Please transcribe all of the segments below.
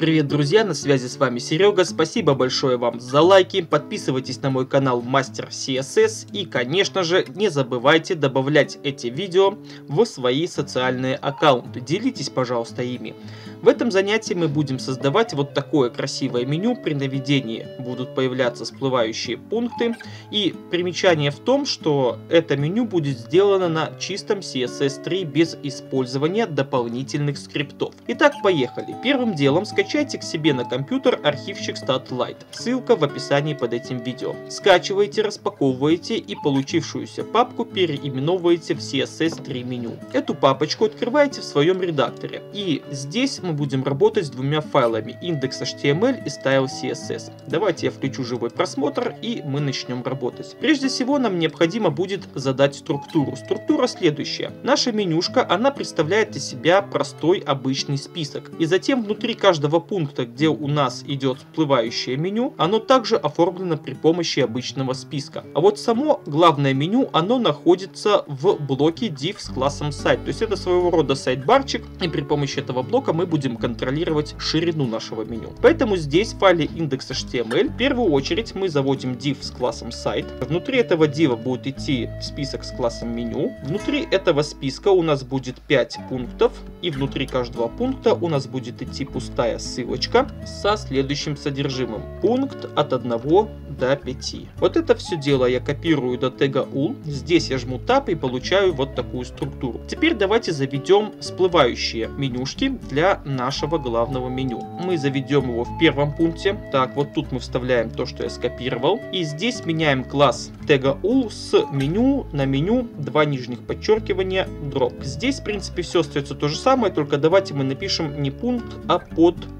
Привет, друзья, на связи с вами Серега. Спасибо большое вам за лайки. Подписывайтесь на мой канал Мастер CSS. И, конечно же, не забывайте добавлять эти видео в свои социальные аккаунты. Делитесь, пожалуйста, ими. В этом занятии мы будем создавать вот такое красивое меню. При наведении будут появляться всплывающие пункты. И примечание в том, что это меню будет сделано на чистом CSS3 без использования дополнительных скриптов. Итак, поехали. Первым делом скачайте к себе на компьютер архивчик StatLite. Ссылка в описании под этим видео. Скачивайте, распаковываете и получившуюся папку переименовываете в CSS3 меню. Эту папочку открываете в своем редакторе. И здесь мы будем работать с двумя файлами index.html и style.css. Давайте я включу живой просмотр и мы начнем работать. Прежде всего нам необходимо будет задать структуру. Структура следующая. Наша менюшка, она представляет из себя простой обычный список. И затем внутри каждого пункта, где у нас идет всплывающее меню, оно также оформлено при помощи обычного списка. А вот само главное меню, оно находится в блоке div с классом site. То есть это своего рода сайт-барчик, и при помощи этого блока мы будем контролировать ширину нашего меню. Поэтому здесь в файле index.html в первую очередь мы заводим div с классом site. Внутри этого дива будет идти список с классом меню. Внутри этого списка у нас будет 5 пунктов, и внутри каждого пункта у нас будет идти пустая ссылочка со следующим содержимым. Пункт от 1 до 5. Вот это все дело я копирую до тега ul. Здесь я жму Tab и получаю вот такую структуру. Теперь давайте заведем всплывающие менюшки для нашего главного меню. Мы заведем его в первом пункте. Так, вот тут мы вставляем то, что я скопировал. И здесь меняем класс тега ul с меню на меню, два нижних подчеркивания, drop. Здесь, в принципе, все остается то же самое, только давайте мы напишем не пункт, а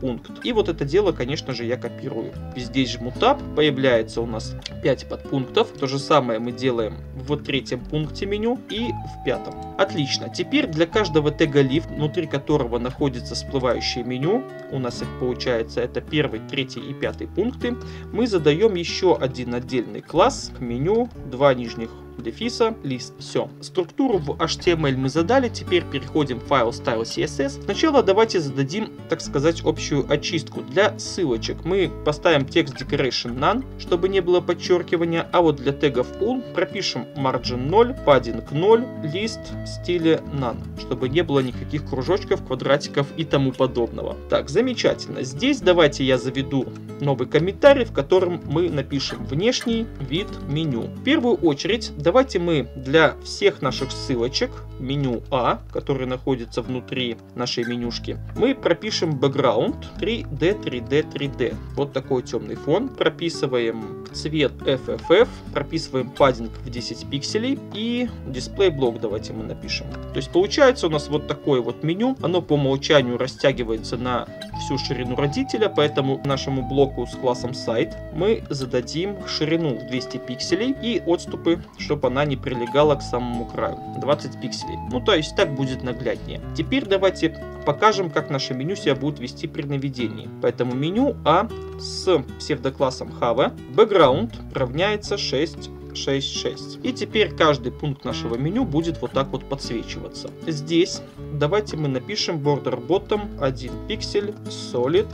подпункт. И вот это дело, конечно же, я копирую. Здесь жму Tab, появляется у нас 5 подпунктов. То же самое мы делаем в третьем пункте меню и в пятом. Отлично. Теперь для каждого тега lift, внутри которого находится всплывающее меню, у нас их получается это первый, третий и пятый пункты, мы задаем еще один отдельный класс к меню, два нижних дефиса, лист. Все. Структуру в HTML мы задали, теперь переходим в файл style CSS. Сначала давайте зададим, так сказать, общую очистку. Для ссылочек мы поставим текст decoration none, чтобы не было подчеркивания, а вот для тегов all пропишем margin 0, padding 0, лист в стиле none, чтобы не было никаких кружочков, квадратиков и тому подобного. Так, замечательно. Здесь давайте я заведу новый комментарий, в котором мы напишем внешний вид меню. В первую очередь, Давайте мы для всех наших ссылочек меню А, который находится внутри нашей менюшки, мы пропишем background 3D, 3D, 3D. Вот такой темный фон. Прописываем цвет FFF, прописываем паддинг в 10 пикселей и display блок давайте мы напишем. То есть получается у нас вот такое вот меню. Оно по умолчанию растягивается на всю ширину родителя, поэтому нашему блоку с классом сайт мы зададим ширину в 200 пикселей и отступы, чтобы она не прилегала к самому краю. 20 пикселей. Ну, то есть так будет нагляднее. Теперь давайте покажем, как наше меню себя будет вести при наведении. Поэтому меню А с псевдоклассом Have background равняется 6 6, 6. И теперь каждый пункт нашего меню будет вот так вот подсвечиваться. Здесь давайте мы напишем border bottom 1 пиксель solid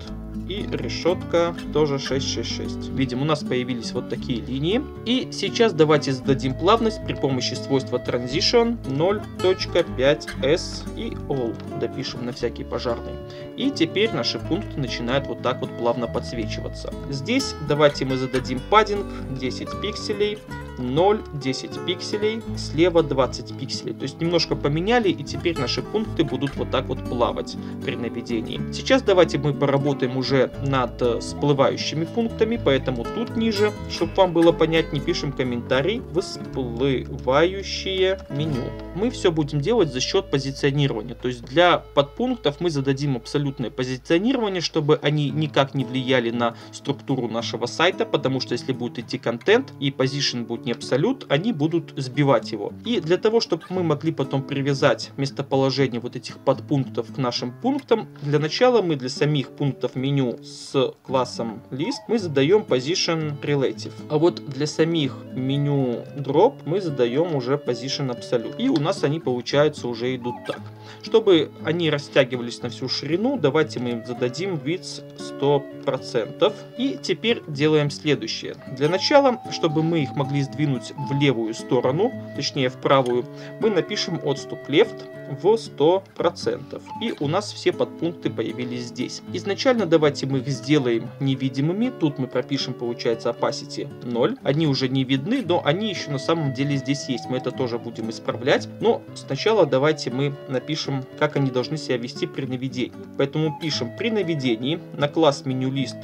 и решетка тоже 666. Видим, у нас появились вот такие линии. И сейчас давайте зададим плавность при помощи свойства transition 0.5s и all. Допишем на всякий пожарный. И теперь наши пункты начинают вот так вот плавно подсвечиваться. Здесь давайте мы зададим паддинг 10 пикселей. 0, 10 пикселей, слева 20 пикселей. То есть немножко поменяли, и теперь наши пункты будут вот так вот плавать при наведении. Сейчас давайте мы поработаем уже над э, всплывающими пунктами, поэтому тут ниже, чтобы вам было понятнее, пишем комментарий «Всплывающее меню». Мы все будем делать за счет позиционирования. То есть для подпунктов мы зададим абсолютное позиционирование, чтобы они никак не влияли на структуру нашего сайта, потому что если будет идти контент и position будет не абсолют, они будут сбивать его. И для того, чтобы мы могли потом привязать местоположение вот этих подпунктов к нашим пунктам, для начала мы для самих пунктов меню меню с классом list мы задаем position relative. А вот для самих меню drop мы задаем уже position absolute. И у нас они получаются уже идут так. Чтобы они растягивались на всю ширину, давайте мы им зададим width 100%. И теперь делаем следующее. Для начала, чтобы мы их могли сдвинуть в левую сторону, точнее в правую, мы напишем отступ left в 100%. И у нас все подпункты появились здесь. Изначально давайте мы их сделаем невидимыми. Тут мы пропишем, получается, opacity 0. Они уже не видны, но они еще на самом деле здесь есть. Мы это тоже будем исправлять. Но сначала давайте мы напишем, как они должны себя вести при наведении. Поэтому пишем при наведении на класс меню лист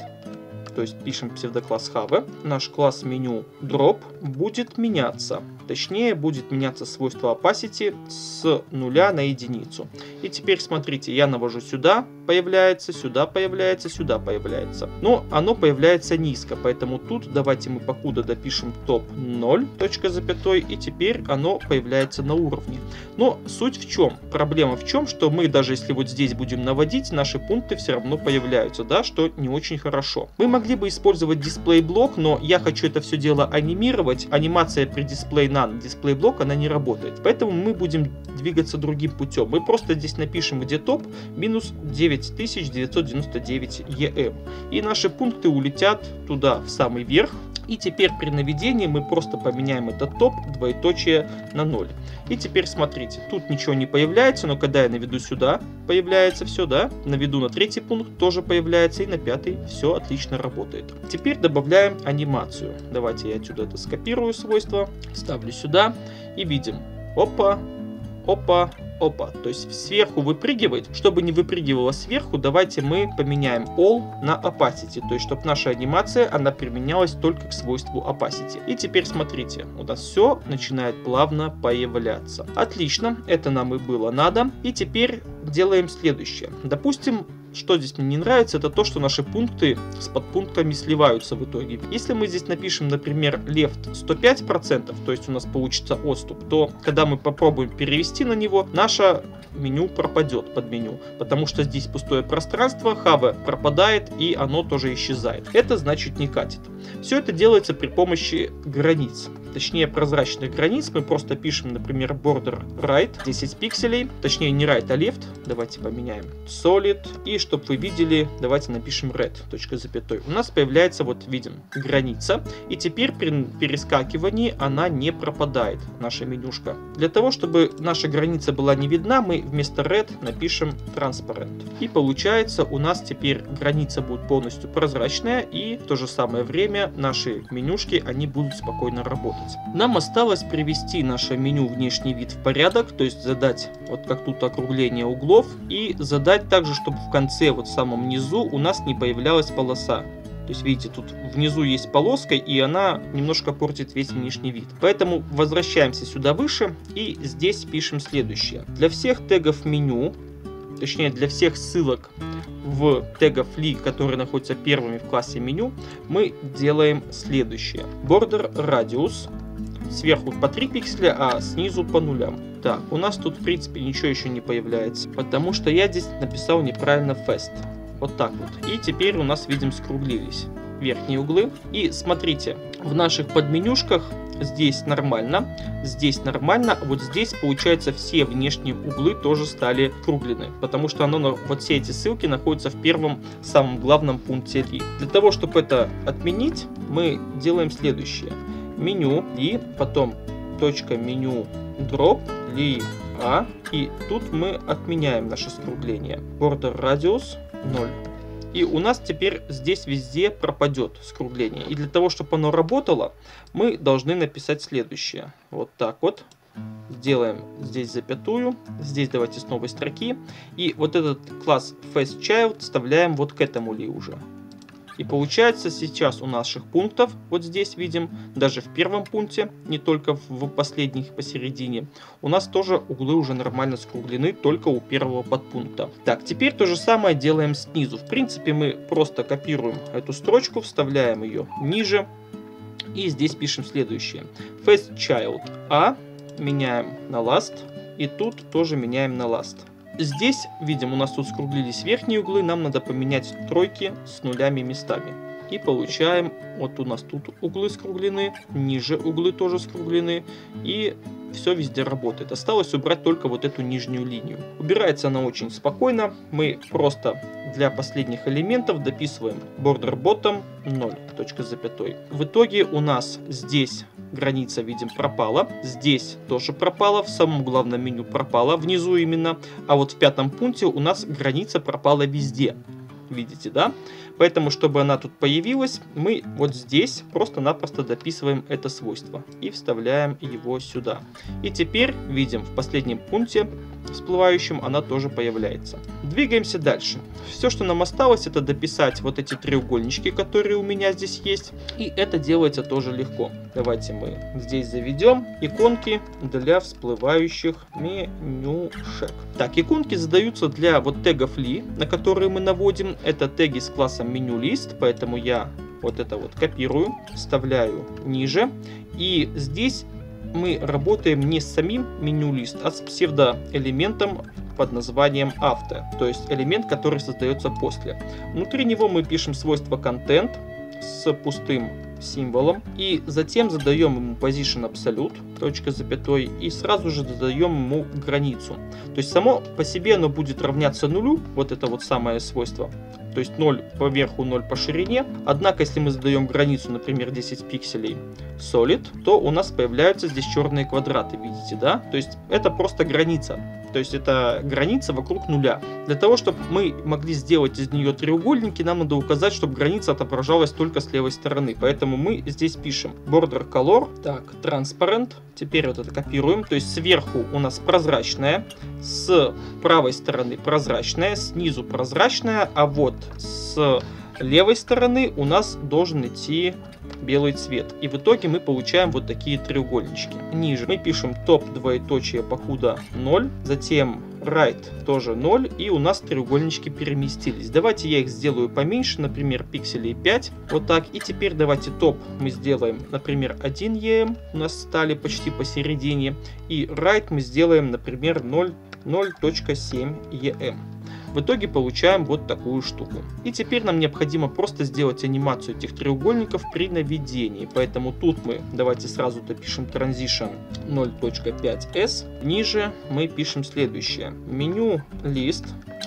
то есть пишем псевдокласс have, наш класс меню drop будет меняться. Точнее, будет меняться свойство opacity с нуля на единицу. И теперь смотрите, я навожу сюда, появляется, сюда появляется, сюда появляется. Но оно появляется низко, поэтому тут давайте мы покуда допишем топ 0, точка запятой, и теперь оно появляется на уровне. Но суть в чем? Проблема в чем, что мы даже если вот здесь будем наводить, наши пункты все равно появляются, да, что не очень хорошо. Мы могли бы использовать дисплей блок, но я хочу это все дело анимировать. Анимация при дисплей none, дисплей блок, она не работает. Поэтому мы будем двигаться другим путем. Мы просто здесь напишем, где топ, минус 9999 EM. И наши пункты улетят туда, в самый верх, и теперь при наведении мы просто поменяем этот топ двоеточие на 0. И теперь смотрите, тут ничего не появляется, но когда я наведу сюда, появляется все, да? Наведу на третий пункт, тоже появляется, и на пятый все отлично работает. Теперь добавляем анимацию. Давайте я отсюда это скопирую свойство, ставлю сюда и видим. Опа, опа, опа. То есть сверху выпрыгивает. Чтобы не выпрыгивало сверху, давайте мы поменяем all на opacity. То есть, чтобы наша анимация, она применялась только к свойству opacity. И теперь смотрите, у нас все начинает плавно появляться. Отлично, это нам и было надо. И теперь делаем следующее. Допустим, что здесь мне не нравится, это то, что наши пункты с подпунктами сливаются в итоге. Если мы здесь напишем, например, left 105%, то есть у нас получится отступ, то когда мы попробуем перевести на него, наше меню пропадет под меню, потому что здесь пустое пространство, хава пропадает и оно тоже исчезает. Это значит не катит. Все это делается при помощи границ точнее прозрачных границ, мы просто пишем, например, border right 10 пикселей, точнее не right, а left, давайте поменяем solid, и чтобы вы видели, давайте напишем red, точка запятой. У нас появляется, вот видим, граница, и теперь при перескакивании она не пропадает, наша менюшка. Для того, чтобы наша граница была не видна, мы вместо red напишем transparent. И получается у нас теперь граница будет полностью прозрачная, и в то же самое время наши менюшки, они будут спокойно работать работать. Нам осталось привести наше меню внешний вид в порядок, то есть задать вот как тут округление углов и задать также, чтобы в конце, вот в самом низу у нас не появлялась полоса. То есть, видите, тут внизу есть полоска, и она немножко портит весь внешний вид. Поэтому возвращаемся сюда выше, и здесь пишем следующее. Для всех тегов меню, точнее для всех ссылок в тегов li, которые находятся первыми в классе меню, мы делаем следующее. Border radius сверху по 3 пикселя, а снизу по нулям. Так, у нас тут в принципе ничего еще не появляется, потому что я здесь написал неправильно fast. Вот так вот. И теперь у нас, видим, скруглились верхние углы. И смотрите, в наших подменюшках здесь нормально, здесь нормально, вот здесь, получается, все внешние углы тоже стали круглены, потому что оно, вот все эти ссылки находятся в первом, самом главном пункте ли. Для того, чтобы это отменить, мы делаем следующее. Меню и потом точка меню drop ли а и тут мы отменяем наше скругление. Border radius 0. И у нас теперь здесь везде пропадет скругление. И для того, чтобы оно работало, мы должны написать следующее. Вот так вот. Сделаем здесь запятую. Здесь давайте с новой строки. И вот этот класс FastChild вставляем вот к этому ли уже. И получается сейчас у наших пунктов, вот здесь видим, даже в первом пункте, не только в последних посередине, у нас тоже углы уже нормально скруглены, только у первого подпункта. Так, теперь то же самое делаем снизу. В принципе, мы просто копируем эту строчку, вставляем ее ниже, и здесь пишем следующее. First child A меняем на last, и тут тоже меняем на last. Здесь, видим, у нас тут скруглились верхние углы, нам надо поменять тройки с нулями местами. И получаем, вот у нас тут углы скруглены, ниже углы тоже скруглены, и все везде работает. Осталось убрать только вот эту нижнюю линию. Убирается она очень спокойно. Мы просто для последних элементов дописываем border bottom 0, точка запятой. В итоге у нас здесь граница, видим, пропала. Здесь тоже пропала, в самом главном меню пропала, внизу именно. А вот в пятом пункте у нас граница пропала везде. Видите, да? Поэтому, чтобы она тут появилась, мы вот здесь просто-напросто дописываем это свойство и вставляем его сюда. И теперь видим в последнем пункте всплывающем она тоже появляется. Двигаемся дальше. Все, что нам осталось, это дописать вот эти треугольнички, которые у меня здесь есть. И это делается тоже легко. Давайте мы здесь заведем иконки для всплывающих менюшек. Так, иконки задаются для вот тегов ли, на которые мы наводим. Это теги с классом меню лист, поэтому я вот это вот копирую, вставляю ниже. И здесь мы работаем не с самим меню лист, а с псевдоэлементом под названием авто, то есть элемент, который создается после. Внутри него мы пишем свойство content с пустым символом и затем задаем ему position absolute, точка запятой, и сразу же задаем ему границу. То есть само по себе оно будет равняться нулю, вот это вот самое свойство, то есть 0 по верху, 0 по ширине. Однако, если мы задаем границу, например, 10 пикселей solid, то у нас появляются здесь черные квадраты, видите, да? То есть это просто граница. То есть это граница вокруг нуля. Для того, чтобы мы могли сделать из нее треугольники, нам надо указать, чтобы граница отображалась только с левой стороны. Поэтому мы здесь пишем border color, так, transparent. Теперь вот это копируем. То есть сверху у нас прозрачная, с правой стороны прозрачная, снизу прозрачная, а вот с левой стороны у нас должен идти белый цвет. И в итоге мы получаем вот такие треугольнички. Ниже мы пишем топ двоеточие покуда 0, затем right тоже 0, и у нас треугольнички переместились. Давайте я их сделаю поменьше, например, пикселей 5, вот так. И теперь давайте топ мы сделаем, например, 1 EM, у нас стали почти посередине, и right мы сделаем, например, 0, 0.7 EM. В итоге получаем вот такую штуку. И теперь нам необходимо просто сделать анимацию этих треугольников при наведении. Поэтому тут мы давайте сразу допишем transition 0.5s. Ниже мы пишем следующее. Меню лист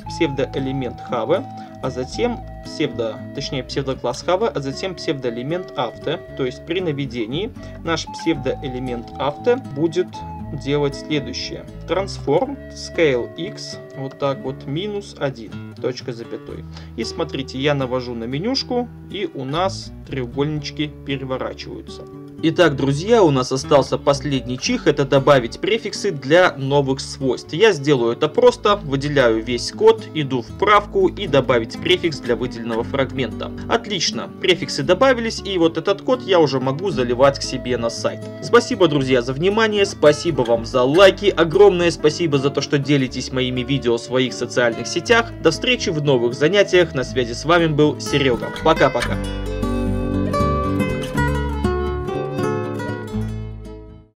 псевдоэлемент have, а затем псевдо, точнее псевдокласс have, а затем псевдоэлемент after. То есть при наведении наш псевдоэлемент after будет делать следующее. Transform scale x вот так вот минус 1 точка запятой. И смотрите, я навожу на менюшку и у нас треугольнички переворачиваются. Итак, друзья, у нас остался последний чих, это добавить префиксы для новых свойств. Я сделаю это просто, выделяю весь код, иду в правку и добавить префикс для выделенного фрагмента. Отлично, префиксы добавились, и вот этот код я уже могу заливать к себе на сайт. Спасибо, друзья, за внимание, спасибо вам за лайки, огромное спасибо за то, что делитесь моими видео в своих социальных сетях. До встречи в новых занятиях, на связи с вами был Серега. Пока-пока.